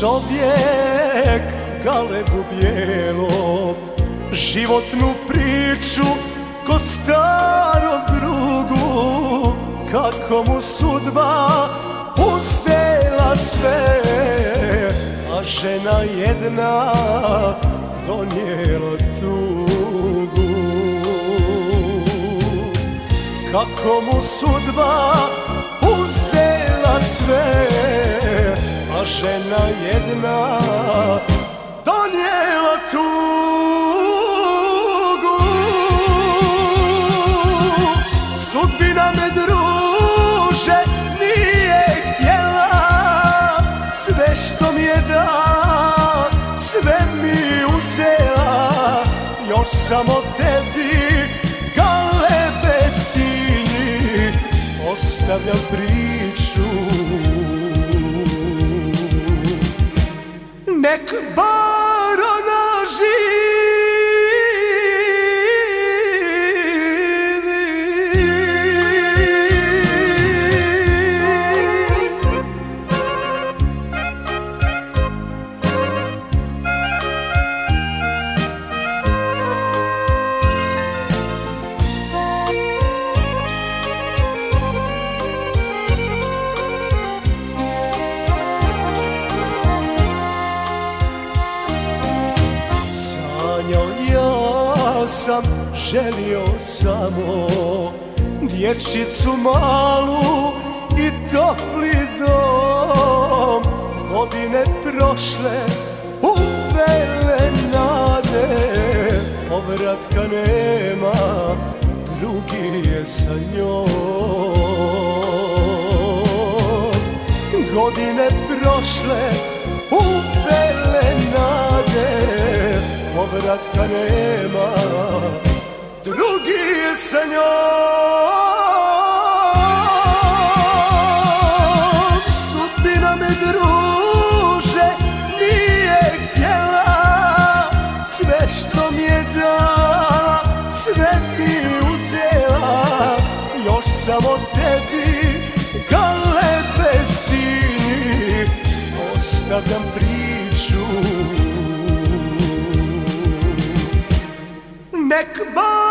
Čovjek galebu bijelom Životnu priču ko starom drugu Kako mu sudba uzela sve. A žena jedna donijela tugu. Kako mu sudba uzela sve A žena jedna donijela tugu. Sudbina me druže nije htjela. Sve što mi je da, sve mi uzela. Još samo tebi galebe sinji Ostavljam priču Nek želio samo Dječicu malu i topli dom. Godine prošle, uvele nade Povratka nema, drugi je sa njom. Godine prošle, uvele nade Povratka nema, drugi njom. Sudbina me druže nije htjela. Sve što mi je dala, sve mi uzela. Još samo tebi galebe sini Ostavljam priču. Nek bar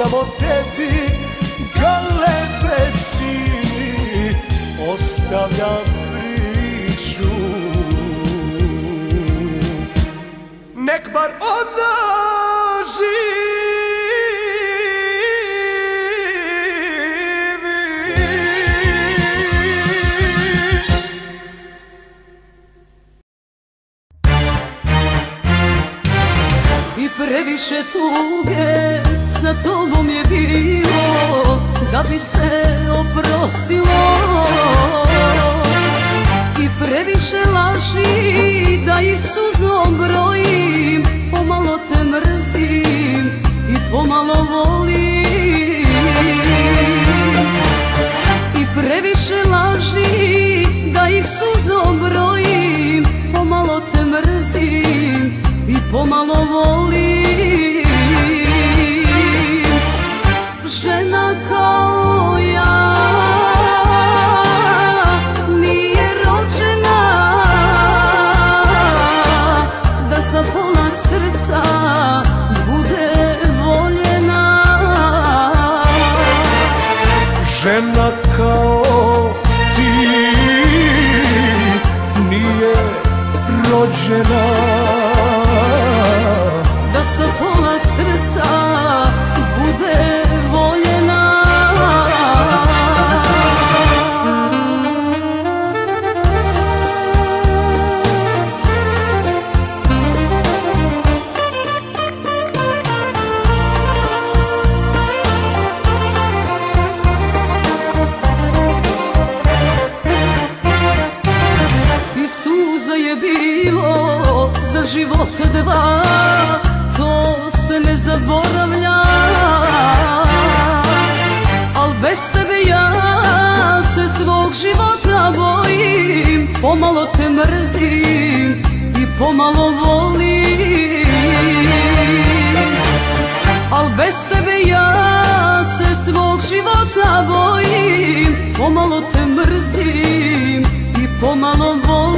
samo tebi galebe sini Ostavljam priču. Nek bar ona živi. Previše tuge sa tobom je bilo Da bi se oprostilo. I previše laži da ih suzom brojim Pomalo te mrzim i pomalo volim. I previše laži da ih suzom brojim Pomalo te mrzim i pomalo volim emotional svog života bojim Pomalo te mrzim i pomalo volim. Al bez tebe ja se svog života bojim Pomalo te mrzim i pomalo volim.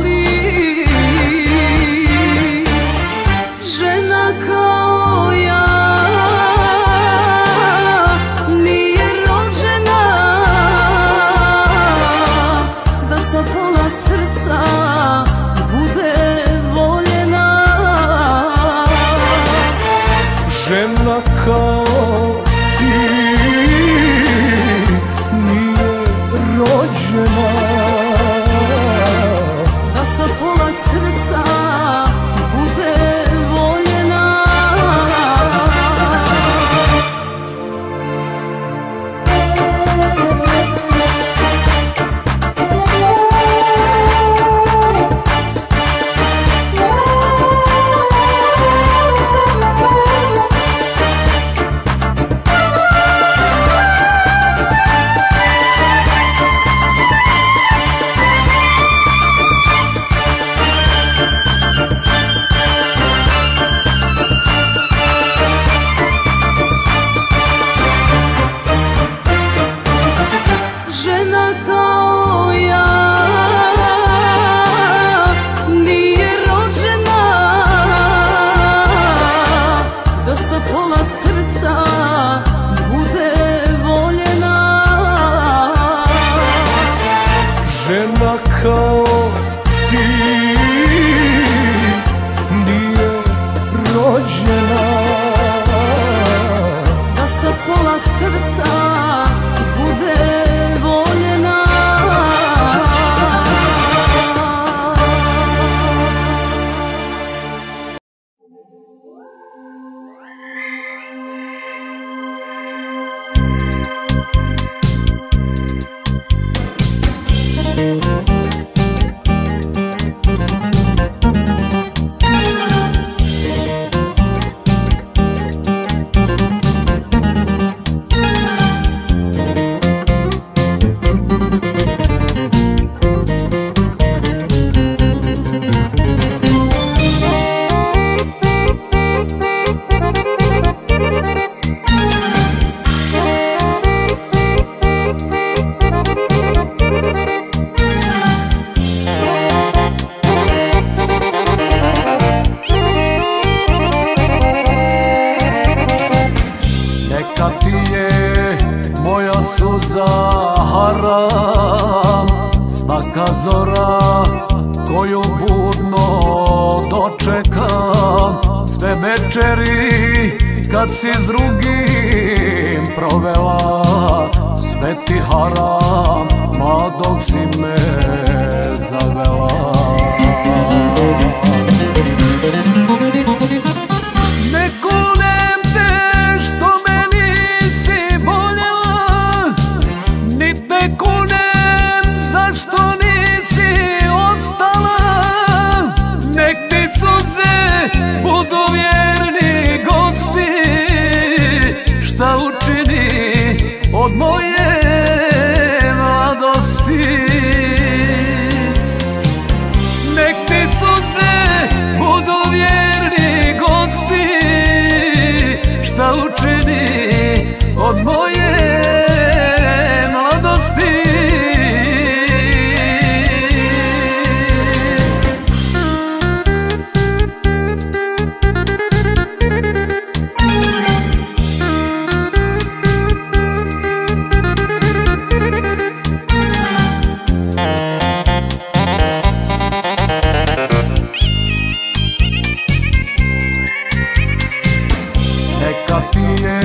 neka pije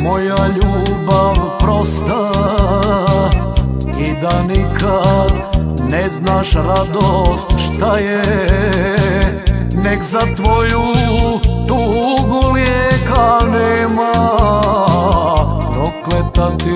moja ljubav prosta I da nikad ne znaš radost šta je. Nek za tvoju tugu lijeka nema Prokleta ti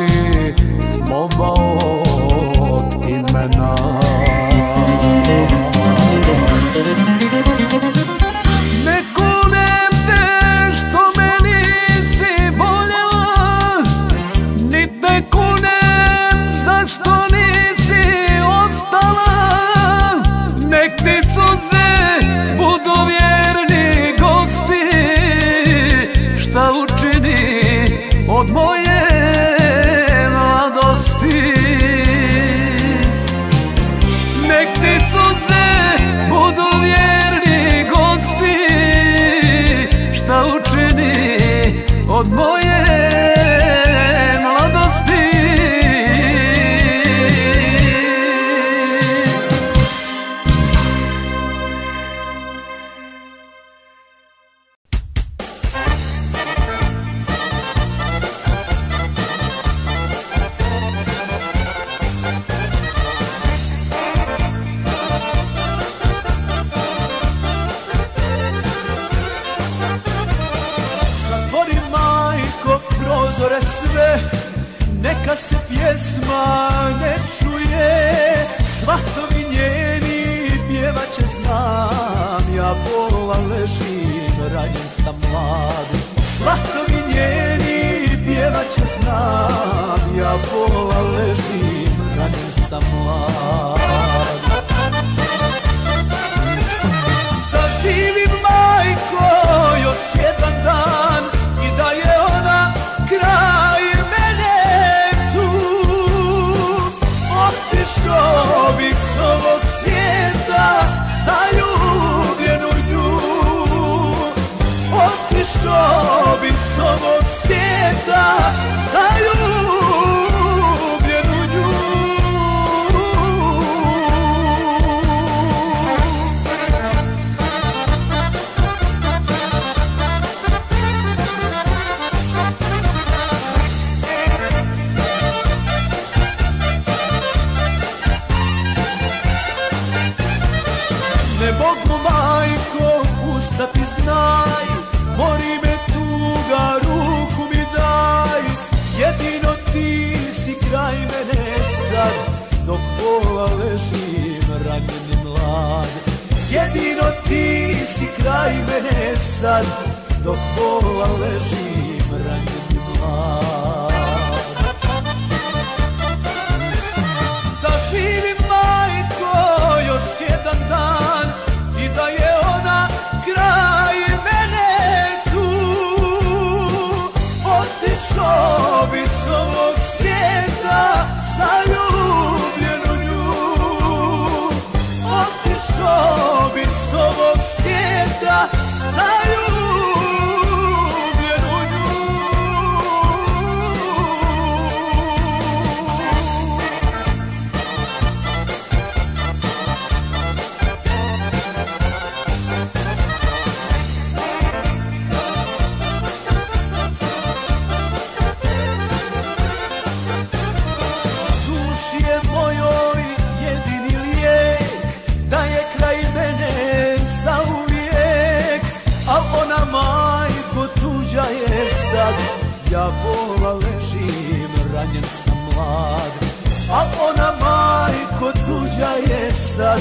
sad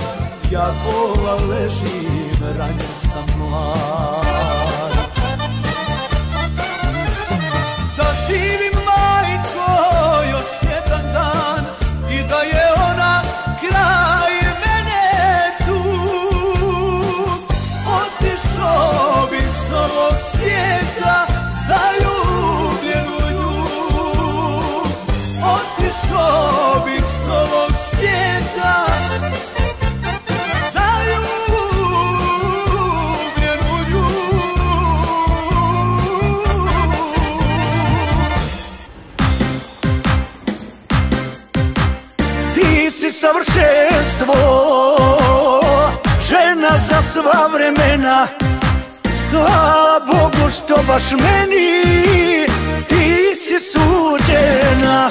ja pola ležim, ranjen sam mlad. sva vremena. Hvala Bogu što baš meni Ti si suđena.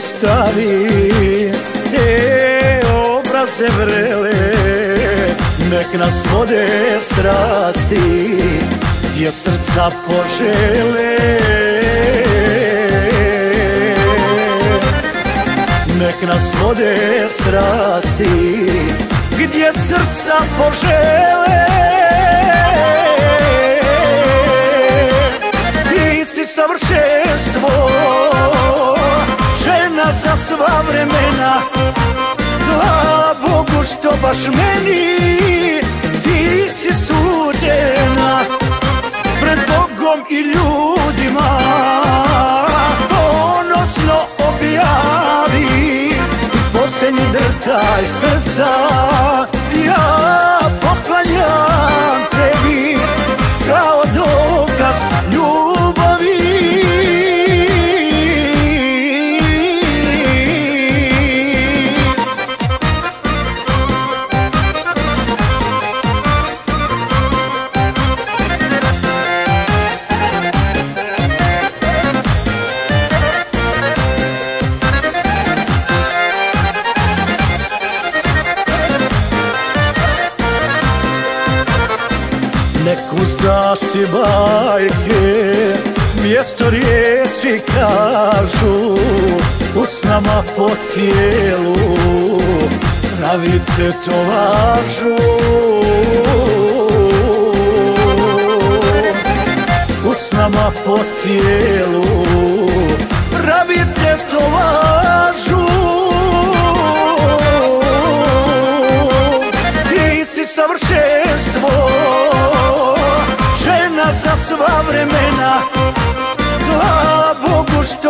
Stavi te obraze vrele Nek nas vode strasti gdje srca požele. Nek nas vode strasti gdje srca požele. Ti si savršenstvo za sva vremena. Hvala Bogu što baš meni Ti si suđena Pred Bogom i ljudima. Ponosno objavi posljednji drtaj srca. Ja bajke Mjesto riječi kažu Usnama po tijelu Pravite to važu. Usnama po tijelu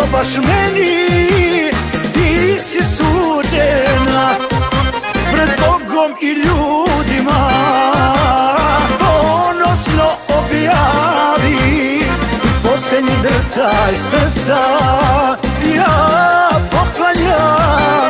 Što baš meni Ti si suđena Pred Bogom i ljudima. Ponosno objavi posljednji drtaj srca. Ja poklanjam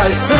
drtaj srca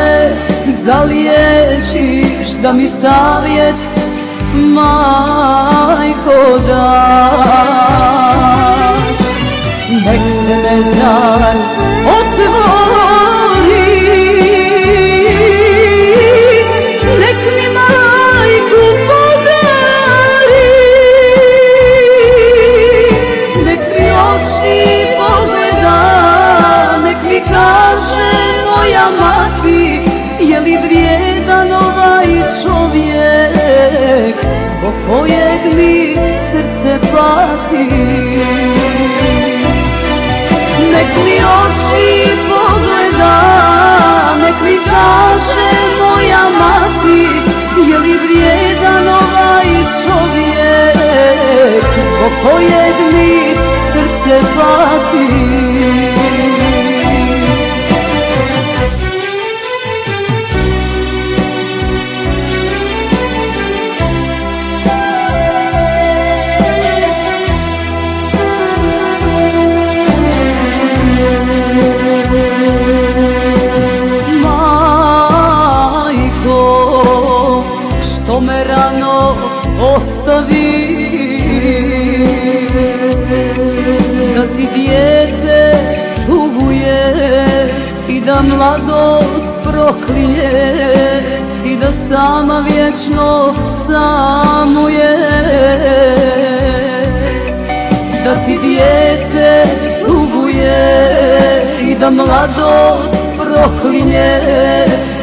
rane zaliječiš Da mi savjet majko daš. Nek se mezar otvori srce pati Nek mi oči pogleda, nek mi kaže moja mati Je li vrijedan ovaj čovjek Zbog kojeg mi srce pati mladost proklinje I da sama vječno samuje. Da ti dijete tuguje i da mladost proklinje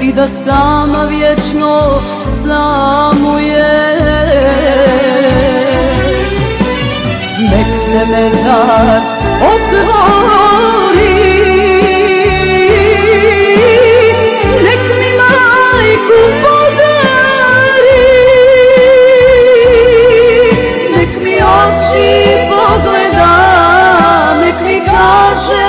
i da sama vječno samuje. Nek se mezar otvori Nek oči pogleda Nek mi kaže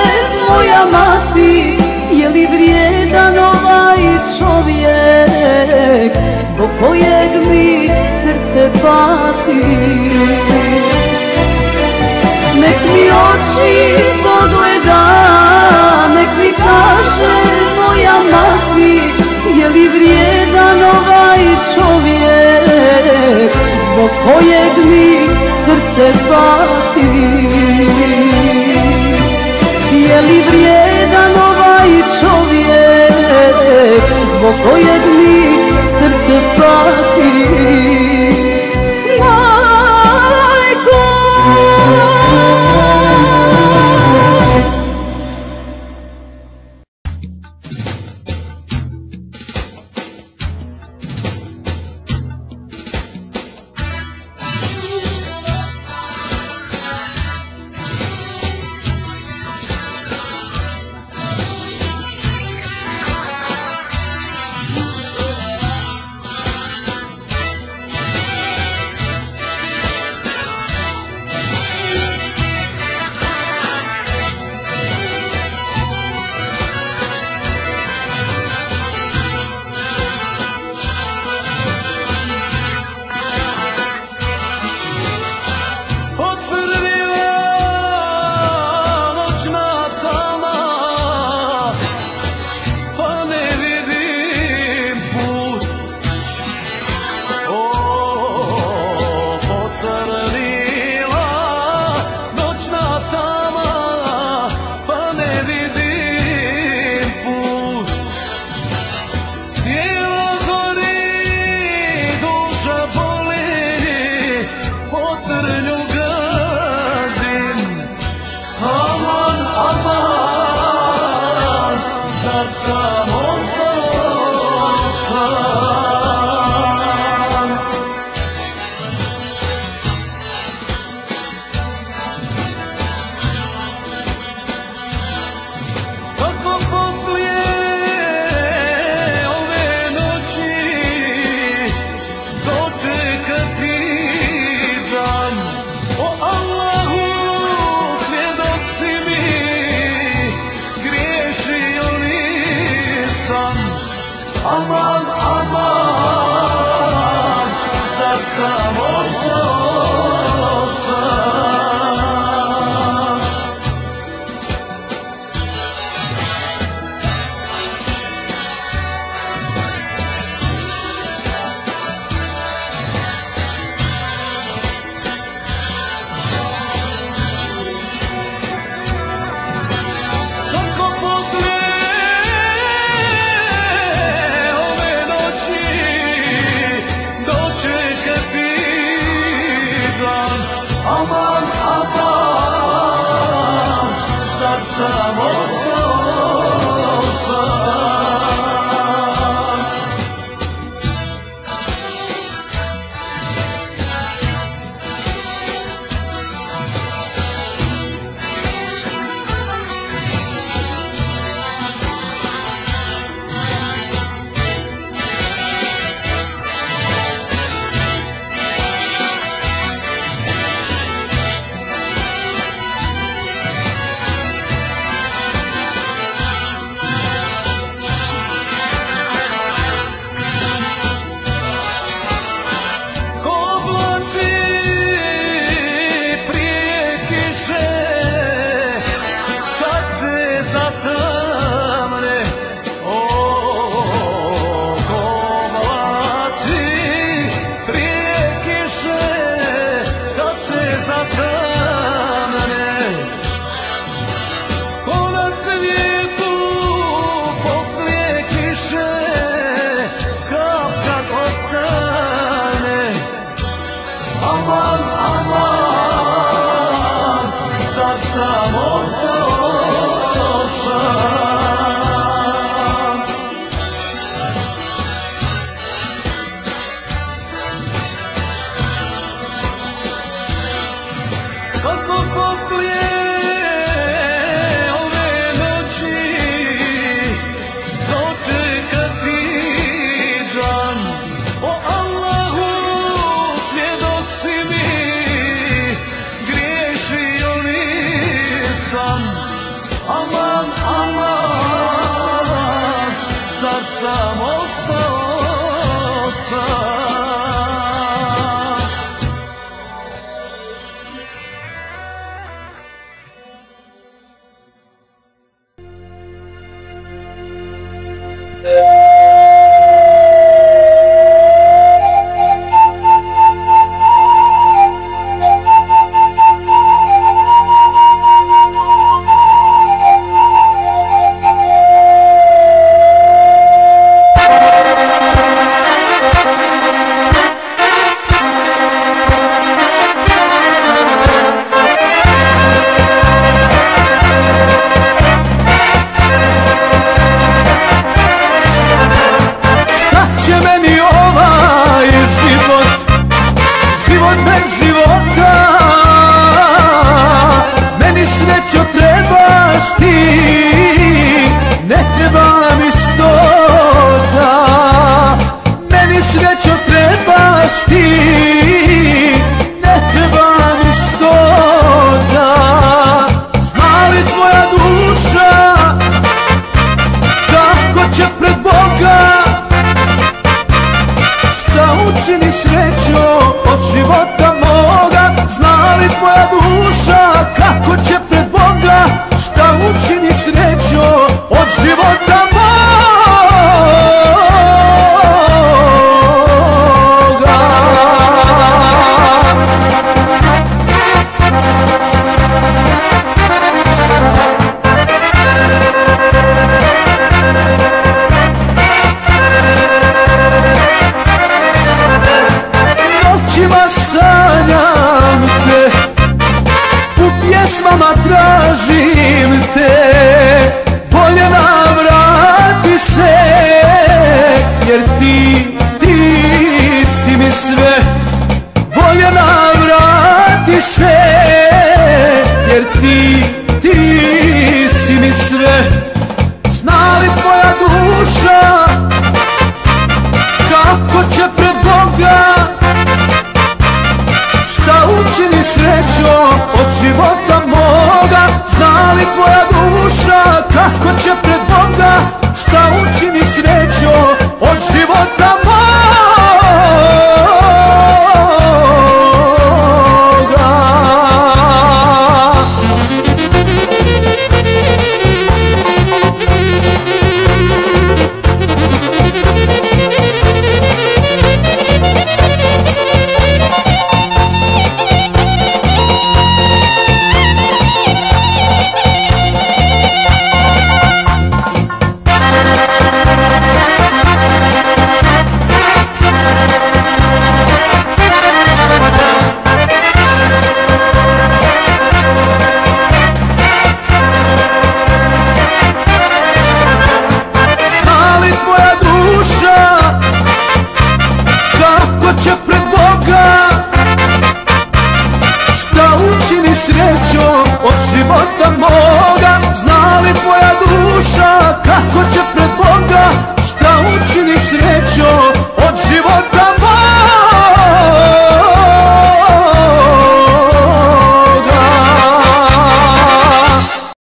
moja mati Je li vrijedan ovaj čovjek Zbog kojeg mi srce pati? Nek mi oči pogleda, nek mi kaže moja mati Je li vrijedan ovaj čovjek Zbog kojeg mi srce pati. Je li vrijedan ovaj čovjek Zbog kojeg mi srce pati